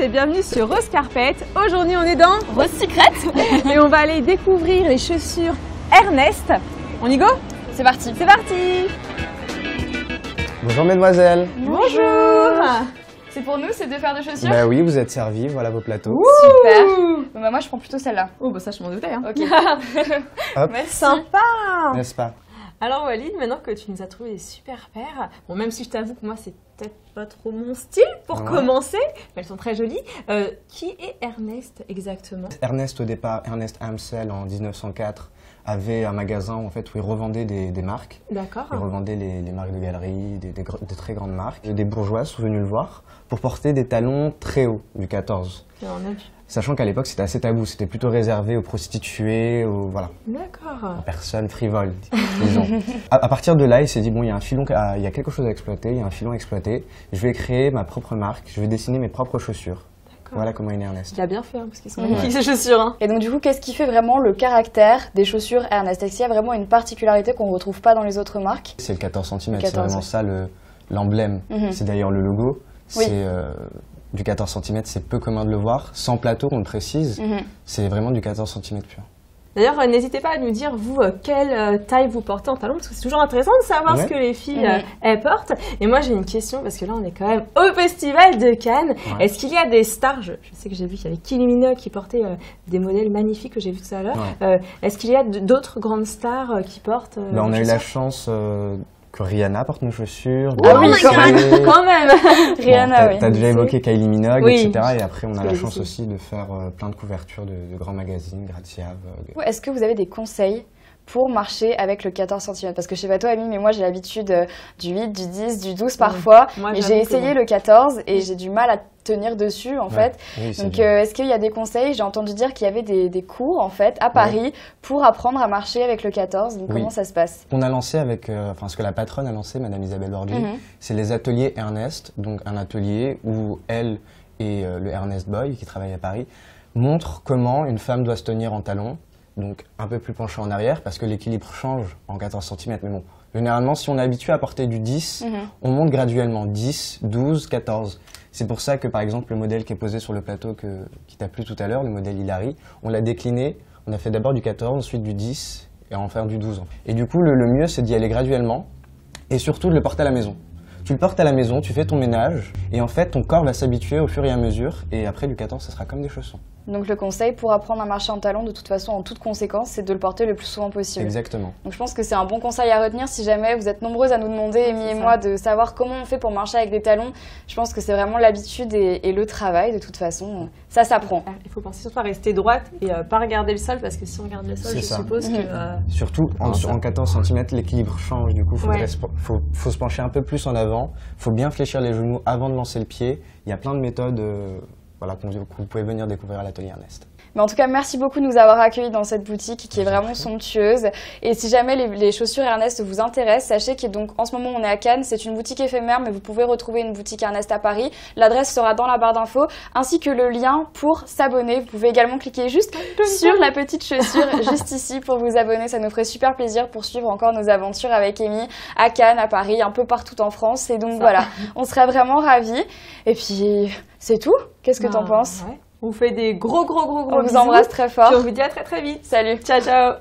et bienvenue sur Rose Carpet. Aujourd'hui, on est dans Rose Secret et on va aller découvrir les chaussures Ernest. On y go? C'est parti. C'est parti Bonjour mesdemoiselles. Bonjour C'est pour nous ces deux paires de chaussures? Bah oui, vous êtes servis, voilà vos plateaux. Super. Bah, moi je prends plutôt celle-là. Oh bah ça je m'en doutais. Hein. Ok. Hop, Merci. Sympa n'est-ce pas? Alors Walid, maintenant que tu nous as trouvé des super paires, bon même si je t'avoue que moi c'est peut-être pas trop mon style pour Ouais. commencer, mais elles sont très jolies. Euh, qui est Ernest exactement? Ernest au départ, Ernest Amsel en 1904 avait un magasin en fait où il revendait des, des marques. D'accord. Il revendait les, les marques de galerie, des, des gr- des très grandes marques. Des bourgeois sont venus le voir pour porter des talons très hauts du 14. Et on a vu. Sachant qu'à l'époque c'était assez tabou, c'était plutôt réservé aux prostituées, aux voilà, D'accord. aux personnes frivoles, disons. à, à partir de là, il s'est dit bon, il y a un filon, à- il y a quelque chose à exploiter, il y a un filon à exploiter. Je vais créer ma propre marque, je vais dessiner mes propres chaussures. Voilà comment est né Ernest. Il a bien fait hein, parce qu'ils sont magnifiques ces chaussures. Hein. Et donc du coup, qu'est-ce qui fait vraiment le caractère des chaussures Ernest Est-ce qu'il y a vraiment une particularité qu'on ne retrouve pas dans les autres marques C'est le 14 cm, Le c'est 14, vraiment ouais. ça le- l'emblème. Mhm. C'est d'ailleurs le logo. Oui. C'est euh, du 14 cm, c'est peu commun de le voir. Sans plateau, on le précise, Mhm. c'est vraiment du 14 cm pur. D'ailleurs, euh, n'hésitez pas à nous dire, vous, euh, quelle euh, taille vous portez en talons, parce que c'est toujours intéressant de savoir Ouais. ce que les filles, Mhm. elles portent. Et moi, j'ai une question, parce que là, on est quand même au Festival de Cannes. Ouais. Est-ce qu'il y a des stars je, je sais que j'ai vu qu'il y avait Kylie Minogue qui portait euh, des modèles magnifiques que j'ai vu tout à l'heure. Ouais. Euh, Est-ce qu'il y a d'autres grandes stars euh, qui portent euh, Bah, on a eu la chance euh, que Rihanna porte nos chaussures. Ah oui, quand même. Quand même Bon, Rihanna, t'as- oui. T'as déjà évoqué Kylie Minogue, Oui. etc. Et après, on a la chance aussi. de faire euh, plein de couvertures de, de grands magazines, Grazia, Vogue. Est-ce que vous avez des conseils pour marcher avec le 14 cm Parce que je sais pas toi, Ami, mais moi j'ai l'habitude euh, du 8, du 10, du 12 parfois. Moi, j'avoue j'ai essayé bon. le 14 et j'ai du mal à tenir dessus en Ouais. fait. Oui, Donc, euh, est-ce qu'il y a des conseils? J'ai entendu dire qu'il y avait des, des cours en fait à Paris pour apprendre à marcher avec le 14. Donc, Oui. comment ça se passe? On a lancé avec, euh, enfin ce que la patronne a lancé, Madame Isabelle Bordier, Mhm. c'est les ateliers Ernest, donc un atelier où elle et euh, le Ernest Boy, qui travaille à Paris, montrent comment une femme doit se tenir en talons, donc un peu plus penchée en arrière, parce que l'équilibre change en 14 cm. Mais bon, généralement, si on est habitué à porter du 10, Mhm. on monte graduellement 10, 12, 14. C'est pour ça que, par exemple, le modèle qui est posé sur le plateau que, qui t'a plu tout à l'heure, le modèle Hilary, on l'a décliné, on a fait d'abord du 14, ensuite du 10, et en faire du 12. Et du coup, le, le mieux, c'est d'y aller graduellement, et surtout de le porter à la maison. Tu le portes à la maison, tu fais ton ménage, et en fait, ton corps va s'habituer au fur et à mesure, et après, du 14, ça sera comme des chaussons. Donc le conseil pour apprendre à marcher en talons, de toute façon, en toute conséquence, c'est de le porter le plus souvent possible. Exactement. Donc je pense que c'est un bon conseil à retenir si jamais vous êtes nombreuses à nous demander, Amy et moi, de savoir comment on fait pour marcher avec des talons. Je pense que c'est vraiment l'habitude et, et le travail, de toute façon. Ça s'apprend. Il faut penser surtout à rester droite et euh, pas regarder le sol, parce que si on regarde le sol, je ça. suppose que... Mhm. euh, Surtout en, Non, ça- en 14 cm, l'équilibre change. Du coup, Ouais. se- faut, faut se pencher un peu plus en avant. faut bien fléchir les genoux avant de lancer le pied. Il y a plein de méthodes euh, que vous pouvez venir découvrir à l'atelier Ernest. Mais en tout cas, merci beaucoup de nous avoir accueillis dans cette boutique qui est vraiment somptueuse. Et si jamais les, les chaussures Ernest vous intéressent, sachez que donc en ce moment on est à Cannes, c'est une boutique éphémère, mais vous pouvez retrouver une boutique Ernest à Paris. L'adresse sera dans la barre d'infos, ainsi que le lien pour s'abonner. Vous pouvez également cliquer juste sur la petite chaussure juste ici pour vous abonner. Ça nous ferait super plaisir pour suivre encore nos aventures avec Amy à Cannes, à Paris, un peu partout en France. Et donc voilà, on serait vraiment ravis. Et puis c'est tout. Qu'est-ce que t'en bah, penses? ouais. On vous fait des gros, gros, gros, gros On vous embrasse très fort. On vous dit à très, très vite. Salut. Ciao, ciao